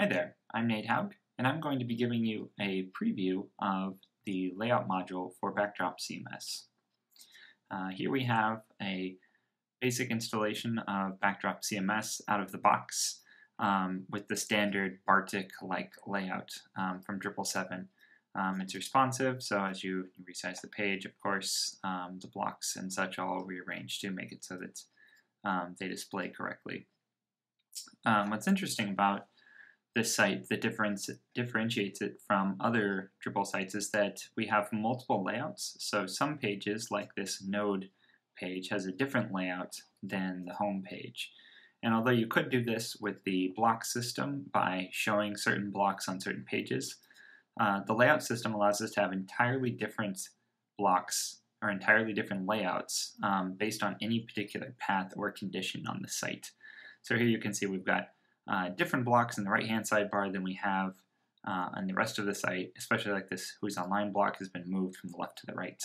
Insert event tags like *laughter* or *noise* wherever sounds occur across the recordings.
Hi there, I'm Nate Haug, and I'm going to be giving you a preview of the layout module for Backdrop CMS. Uh, here we have a basic installation of Backdrop CMS out of the box um, with the standard Bartik-like layout um, from Drupal 7. Um, it's responsive, so as you resize the page, of course, um, the blocks and such all rearranged to make it so that um, they display correctly. Um, what's interesting about this site that difference, differentiates it from other Drupal sites is that we have multiple layouts. So some pages, like this node page, has a different layout than the home page. And although you could do this with the block system by showing certain blocks on certain pages, uh, the layout system allows us to have entirely different blocks or entirely different layouts um, based on any particular path or condition on the site. So here you can see we've got uh, different blocks in the right-hand sidebar than we have uh, on the rest of the site, especially like this Who's Online block has been moved from the left to the right.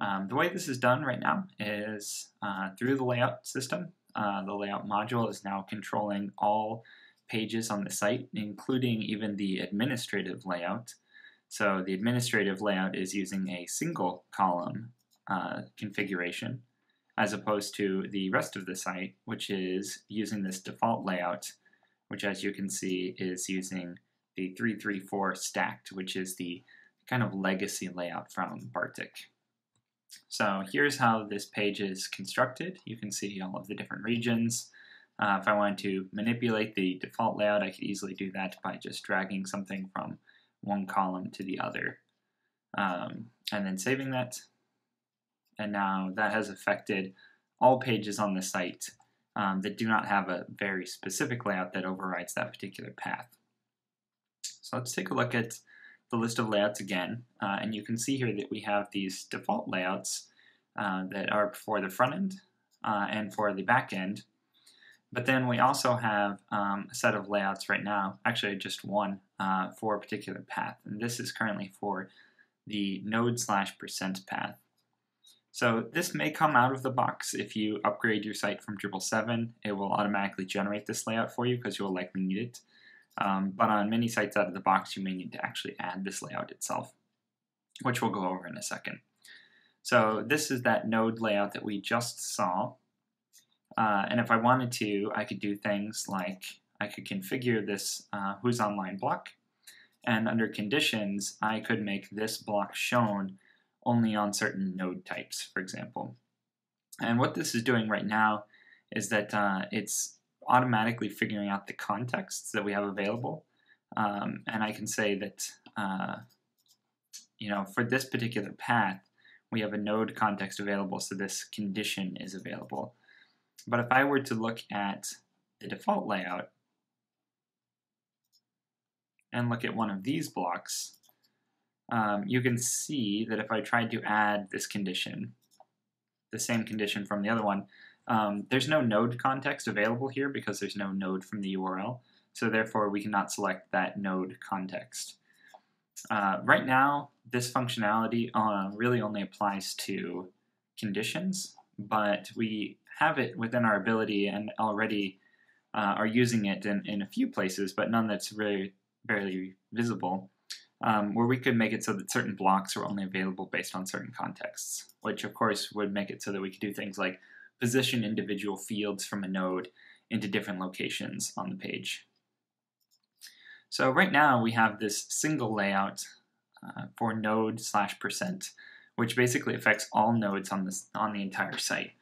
Um, the way this is done right now is uh, through the layout system. Uh, the layout module is now controlling all pages on the site, including even the administrative layout. So the administrative layout is using a single column uh, configuration as opposed to the rest of the site, which is using this default layout, which as you can see is using the 334 stacked, which is the kind of legacy layout from Bartik. So here's how this page is constructed. You can see all of the different regions. Uh, if I wanted to manipulate the default layout, I could easily do that by just dragging something from one column to the other. Um, and then saving that and now that has affected all pages on the site um, that do not have a very specific layout that overrides that particular path. So let's take a look at the list of layouts again, uh, and you can see here that we have these default layouts uh, that are for the front end uh, and for the back end. But then we also have um, a set of layouts right now, actually just one uh, for a particular path, and this is currently for the node slash percent path. So this may come out of the box if you upgrade your site from Drupal 7. It will automatically generate this layout for you because you will likely need it. Um, but on many sites out of the box, you may need to actually add this layout itself, which we'll go over in a second. So this is that node layout that we just saw. Uh, and if I wanted to, I could do things like I could configure this uh, who's online block. And under conditions, I could make this block shown only on certain node types, for example. And what this is doing right now is that uh, it's automatically figuring out the contexts that we have available. Um, and I can say that, uh, you know, for this particular path, we have a node context available, so this condition is available. But if I were to look at the default layout and look at one of these blocks, um, you can see that if I tried to add this condition, the same condition from the other one, um, there's no node context available here because there's no node from the URL. So therefore, we cannot select that node context. Uh, right now, this functionality uh, really only applies to conditions, but we have it within our ability and already uh, are using it in, in a few places, but none that's very barely visible um, where we could make it so that certain blocks are only available based on certain contexts, which of course would make it so that we could do things like position individual fields from a node into different locations on the page. So right now we have this single layout uh, for node slash percent, which basically affects all nodes on this on the entire site.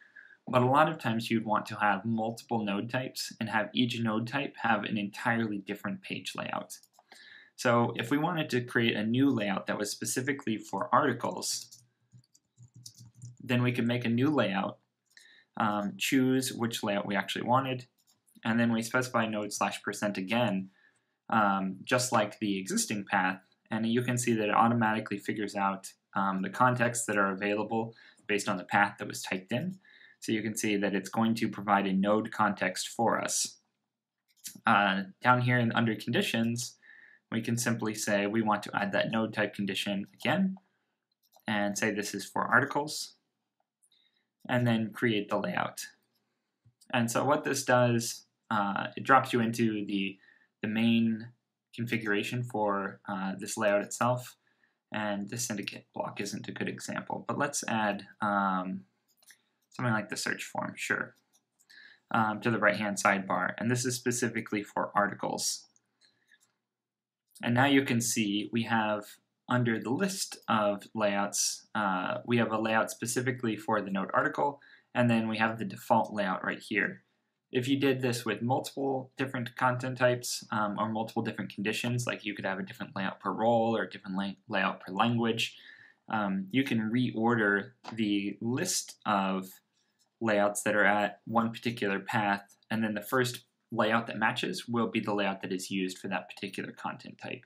But a lot of times you'd want to have multiple node types and have each node type have an entirely different page layout. So if we wanted to create a new layout that was specifically for articles, then we could make a new layout, um, choose which layout we actually wanted, and then we specify node slash percent again, um, just like the existing path, and you can see that it automatically figures out um, the contexts that are available based on the path that was typed in. So you can see that it's going to provide a node context for us. Uh, down here in, under conditions, we can simply say we want to add that node type condition again and say this is for articles and then create the layout. And so what this does, uh, it drops you into the the main configuration for uh, this layout itself. And this syndicate block isn't a good example, but let's add um, something like the search form, sure, um, to the right-hand sidebar. And this is specifically for articles. And now you can see we have under the list of layouts, uh, we have a layout specifically for the node article, and then we have the default layout right here. If you did this with multiple different content types um, or multiple different conditions, like you could have a different layout per role or a different lay layout per language, um, you can reorder the list of layouts that are at one particular path, and then the first layout that matches will be the layout that is used for that particular content type.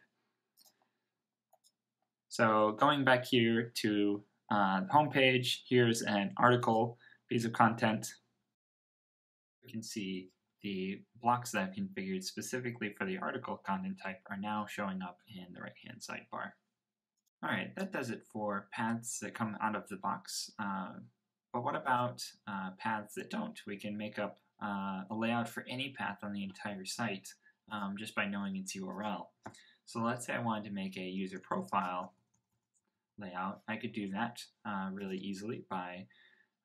So going back here to uh, the home page, here's an article piece of content You can see the blocks that I've configured specifically for the article content type are now showing up in the right-hand sidebar. Alright, that does it for paths that come out of the box. Uh, but what about uh, paths that don't? We can make up uh, a layout for any path on the entire site um, just by knowing its URL. So let's say I wanted to make a user profile layout. I could do that uh, really easily by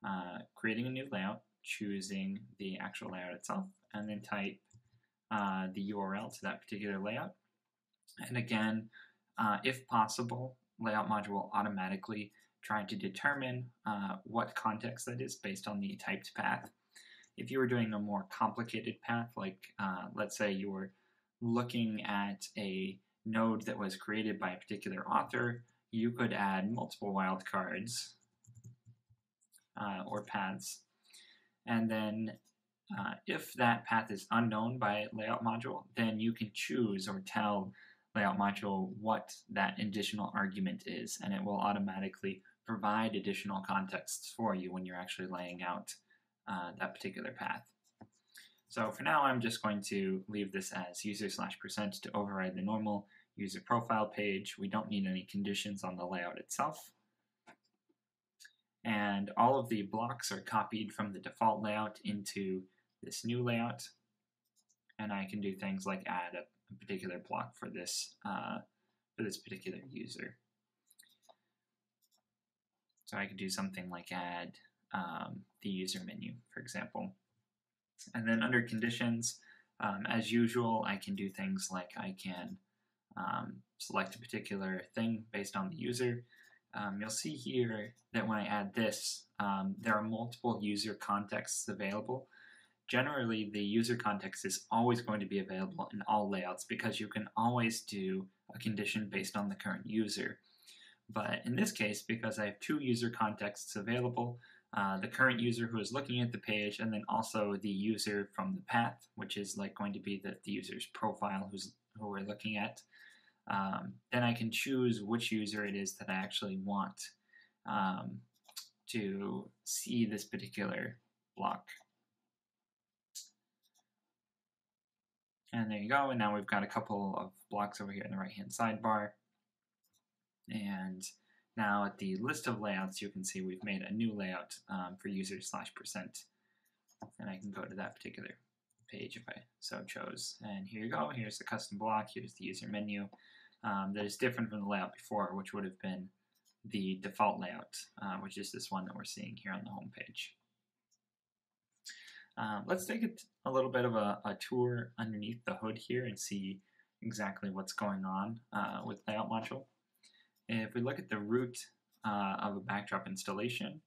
uh, creating a new layout, choosing the actual layout itself, and then type uh, the URL to that particular layout. And again, uh, if possible, layout module will automatically try to determine uh, what context that is based on the typed path. If you were doing a more complicated path, like uh, let's say you were looking at a node that was created by a particular author, you could add multiple wildcards uh, or paths. And then uh, if that path is unknown by layout module, then you can choose or tell layout module what that additional argument is, and it will automatically provide additional contexts for you when you're actually laying out uh, that particular path. So for now, I'm just going to leave this as user slash percent to override the normal user profile page. We don't need any conditions on the layout itself and all of the blocks are copied from the default layout into this new layout and I can do things like add a, a particular block for this uh, for this particular user. So I could do something like add um, the user menu, for example. And then under conditions, um, as usual, I can do things like I can um, select a particular thing based on the user um, you'll see here that when I add this, um, there are multiple user contexts available. Generally, the user context is always going to be available in all layouts because you can always do a condition based on the current user. But in this case, because I have two user contexts available, uh, the current user who is looking at the page, and then also the user from the path, which is like going to be the, the user's profile who's who we're looking at um, then I can choose which user it is that I actually want um, to see this particular block. And there you go, and now we've got a couple of blocks over here in the right-hand sidebar. And now at the list of layouts, you can see we've made a new layout um, for user slash percent. And I can go to that particular page if I so chose. And here you go, here's the custom block, here's the user menu um, that is different from the layout before, which would have been the default layout, uh, which is this one that we're seeing here on the home page. Um, let's take a, a, little bit of a, a, tour underneath the hood here and see exactly what's going on uh, with layout module. If we look at the root uh, of a backdrop installation,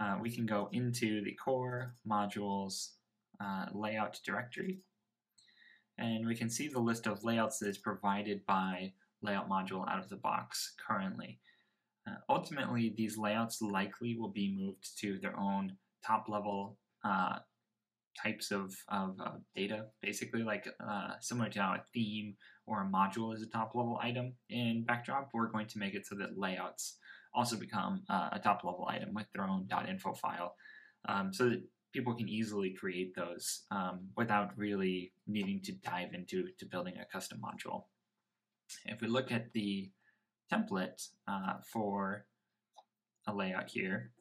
uh, we can go into the core modules uh, layout directory and we can see the list of layouts that is provided by layout module out of the box currently. Uh, ultimately, these layouts likely will be moved to their own top level uh, types of, of uh, data, basically like uh, similar to how a theme or a module is a top level item in Backdrop, we're going to make it so that layouts also become uh, a top level item with their own .info file um, so that people can easily create those um, without really needing to dive into to building a custom module. If we look at the template uh, for a layout here,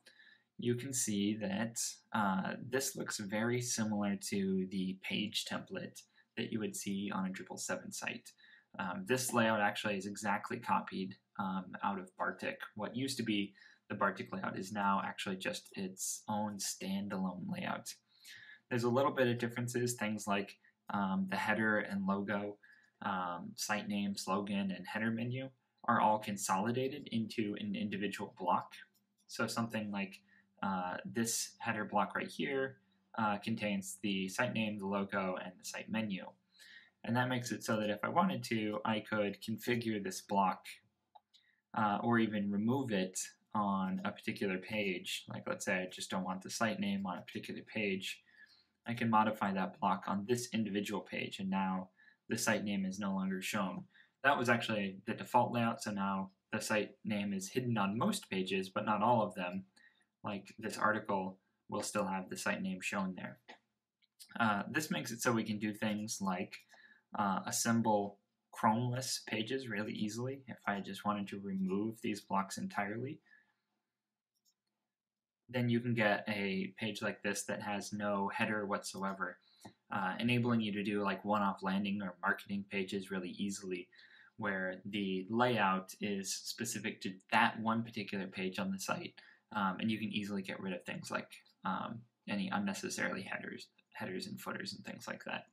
you can see that uh, this looks very similar to the page template that you would see on a Drupal 7 site. Um, this layout actually is exactly copied um, out of Bartik. What used to be the Bartik layout is now actually just its own standalone layout. There's a little bit of differences, things like um, the header and logo, um, site name, slogan, and header menu are all consolidated into an individual block. So something like uh, this header block right here uh, contains the site name, the logo, and the site menu. And that makes it so that if I wanted to, I could configure this block uh, or even remove it on a particular page. Like let's say I just don't want the site name on a particular page. I can modify that block on this individual page and now the site name is no longer shown. That was actually the default layout, so now the site name is hidden on most pages, but not all of them. Like this article will still have the site name shown there. Uh, this makes it so we can do things like uh, assemble chromeless pages really easily if I just wanted to remove these blocks entirely. Then you can get a page like this that has no header whatsoever, uh, enabling you to do like one-off landing or marketing pages really easily where the layout is specific to that one particular page on the site um, and you can easily get rid of things like um, any unnecessarily headers, headers and footers and things like that.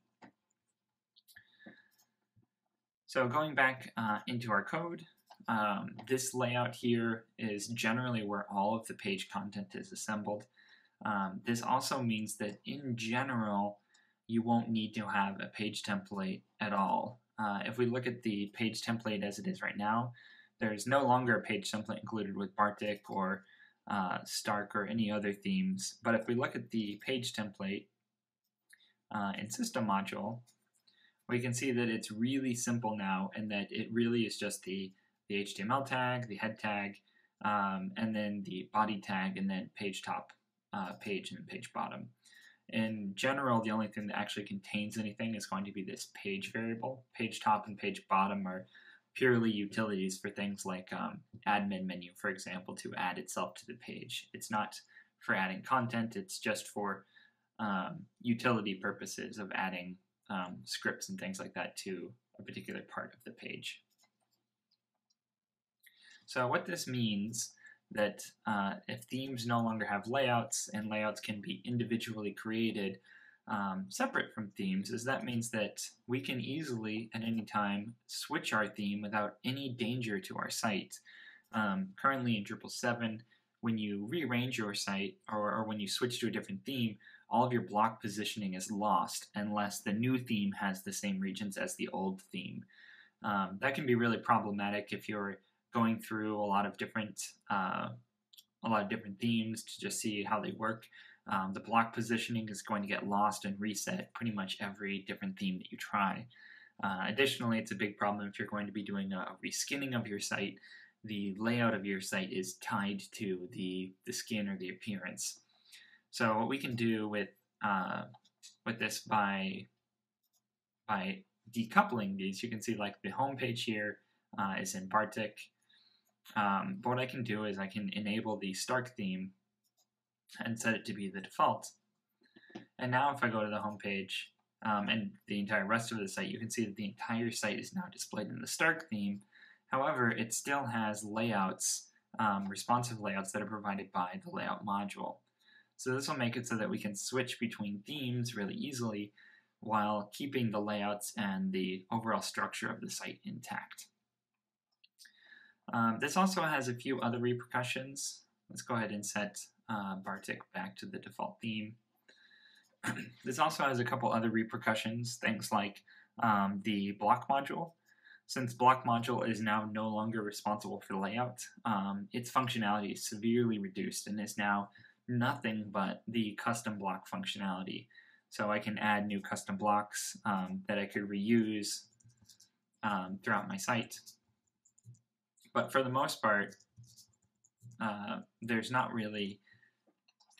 So going back uh, into our code, um, this layout here is generally where all of the page content is assembled. Um, this also means that in general, you won't need to have a page template at all. Uh, if we look at the page template as it is right now, there's no longer a page template included with Bartik or uh, Stark or any other themes. But if we look at the page template uh, in system module, we can see that it's really simple now and that it really is just the, the HTML tag, the head tag, um, and then the body tag, and then page top, uh, page, and page bottom. In general, the only thing that actually contains anything is going to be this page variable. Page top and page bottom are purely utilities for things like um, admin menu, for example, to add itself to the page. It's not for adding content, it's just for um, utility purposes of adding um, scripts and things like that to a particular part of the page. So what this means that uh, if themes no longer have layouts and layouts can be individually created um, separate from themes is that means that we can easily at any time switch our theme without any danger to our site. Um, currently in Drupal 7, when you rearrange your site or, or when you switch to a different theme, all of your block positioning is lost unless the new theme has the same regions as the old theme. Um, that can be really problematic if you're going through a lot of different uh, a lot of different themes to just see how they work. Um, the block positioning is going to get lost and reset pretty much every different theme that you try. Uh, additionally, it's a big problem if you're going to be doing a reskinning of your site. The layout of your site is tied to the, the skin or the appearance. So what we can do with uh, with this by by decoupling these, you can see like the home page here uh, is in Bartik. Um, but what I can do is I can enable the Stark theme and set it to be the default. And now if I go to the home page um, and the entire rest of the site, you can see that the entire site is now displayed in the Stark theme. However, it still has layouts, um, responsive layouts that are provided by the layout module. So this will make it so that we can switch between themes really easily while keeping the layouts and the overall structure of the site intact. Um, this also has a few other repercussions. Let's go ahead and set uh, Bartik back to the default theme. *clears throat* this also has a couple other repercussions, things like um, the block module. Since block module is now no longer responsible for the layout, um, its functionality is severely reduced and is now nothing but the custom block functionality. So I can add new custom blocks um, that I could reuse um, throughout my site. But for the most part, uh, there's not really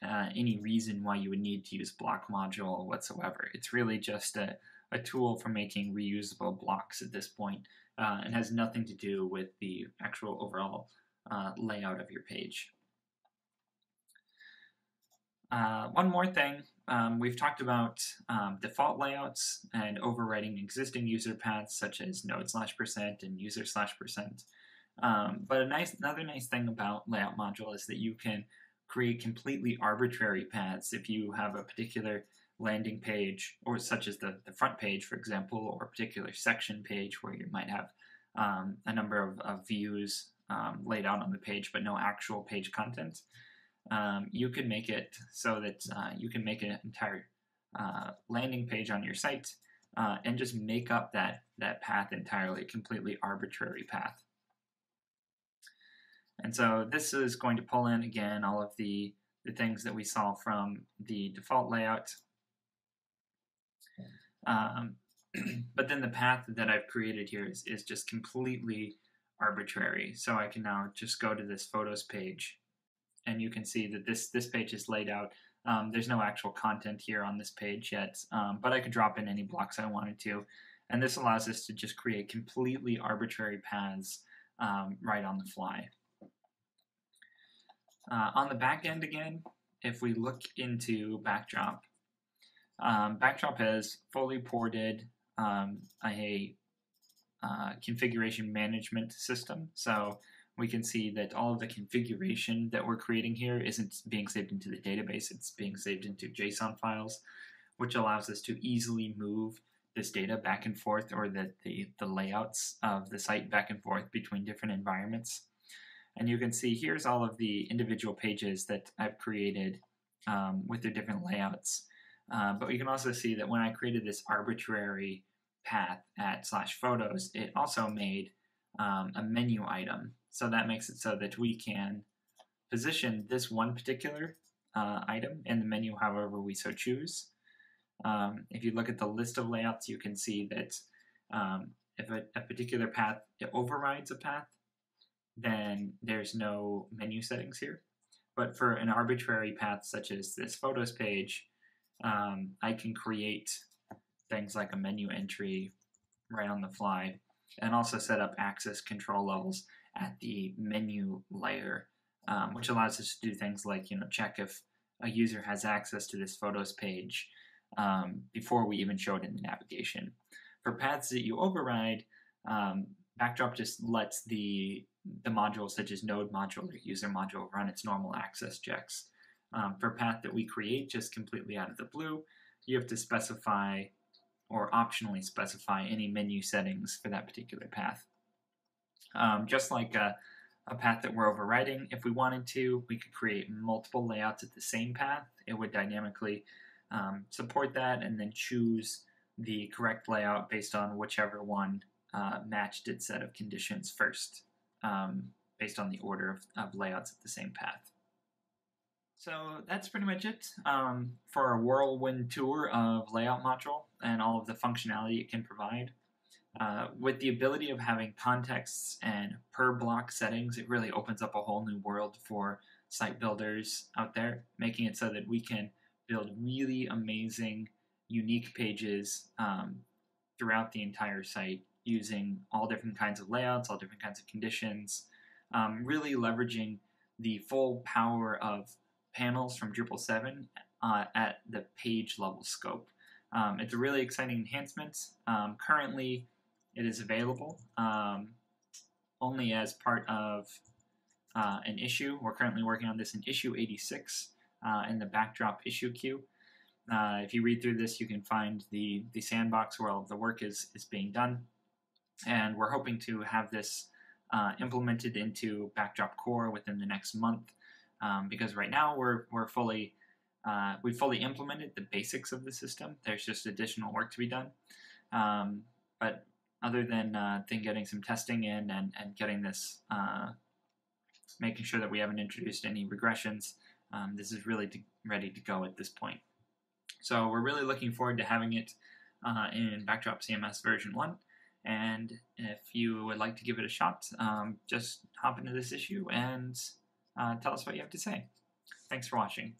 uh, any reason why you would need to use block module whatsoever. It's really just a, a tool for making reusable blocks at this point, uh, and has nothing to do with the actual overall uh, layout of your page. Uh, one more thing um, we've talked about um, default layouts and overriding existing user paths such as node slash percent and user slash percent. Um, but a nice, another nice thing about layout module is that you can create completely arbitrary paths if you have a particular landing page, or such as the, the front page, for example, or a particular section page where you might have um, a number of, of views um, laid out on the page, but no actual page content. Um, you could make it so that uh, you can make an entire uh, landing page on your site uh, and just make up that, that path entirely, completely arbitrary path. And so this is going to pull in, again, all of the, the things that we saw from the default layout. Um, *clears throat* but then the path that I've created here is, is just completely arbitrary. So I can now just go to this photos page and you can see that this, this page is laid out. Um, there's no actual content here on this page yet, um, but I could drop in any blocks I wanted to. And this allows us to just create completely arbitrary paths um, right on the fly. Uh, on the back end again, if we look into Backdrop, um, Backdrop has fully ported um, a uh, configuration management system. So we can see that all of the configuration that we're creating here isn't being saved into the database, it's being saved into JSON files, which allows us to easily move this data back and forth or the, the, the layouts of the site back and forth between different environments. And you can see here's all of the individual pages that I've created um, with their different layouts. Uh, but you can also see that when I created this arbitrary path at slash photos, it also made um, a menu item. So that makes it so that we can position this one particular uh, item in the menu however we so choose. Um, if you look at the list of layouts, you can see that um, if a, a, particular path overrides a path, then there's no menu settings here. But for an arbitrary path such as this photos page, um, I can create things like a menu entry right on the fly and also set up access control levels at the menu layer, um, which allows us to do things like you know check if a user has access to this photos page um, before we even show it in the navigation. For paths that you override, um, Backdrop just lets the the module such as node module or user module run its normal access checks. Um, for path that we create just completely out of the blue, you have to specify or optionally specify any menu settings for that particular path. Um, just like a, a, path that we're overriding, if we wanted to, we could create multiple layouts at the same path. It would dynamically um, support that and then choose the correct layout based on whichever one uh, matched its set of conditions first, um, based on the order of, of layouts at the same path. So that's pretty much it um, for a whirlwind tour of Layout Module and all of the functionality it can provide. Uh, with the ability of having contexts and per block settings, it really opens up a whole new world for site builders out there, making it so that we can build really amazing, unique pages um, throughout the entire site using all different kinds of layouts, all different kinds of conditions, um, really leveraging the full power of panels from Drupal 7 uh, at the page level scope. Um, it's a really exciting enhancement. Um, currently, it is available um, only as part of uh, an issue. We're currently working on this in issue 86 uh, in the backdrop issue queue. Uh, if you read through this, you can find the, the sandbox where all of the work is, is being done. And we're hoping to have this uh, implemented into Backdrop Core within the next month um, because right now we're, we're fully uh, we've fully implemented the basics of the system. There's just additional work to be done. Um, but other than uh, getting some testing in and, and getting this, uh, making sure that we haven't introduced any regressions, um, this is really to, ready to go at this point. So we're really looking forward to having it uh, in Backdrop CMS version 1. And if you would like to give it a shot, um, just hop into this issue and uh, tell us what you have to say. Thanks for watching.